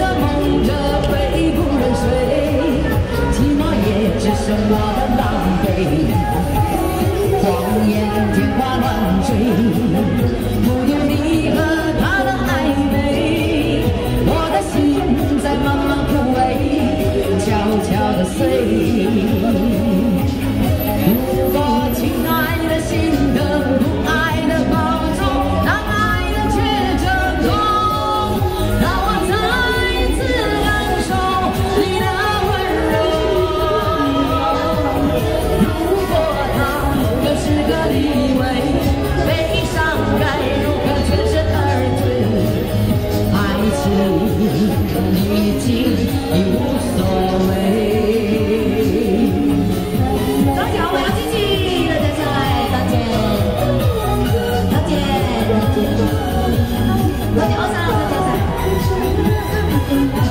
under my どうぞ。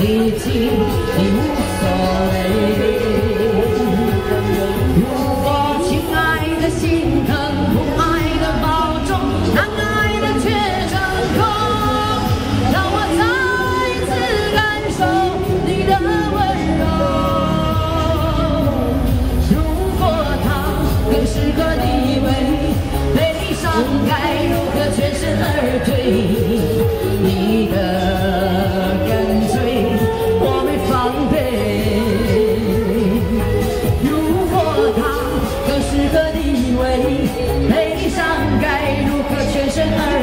dici di un sole 丢失个地位，悲伤该如何全身而？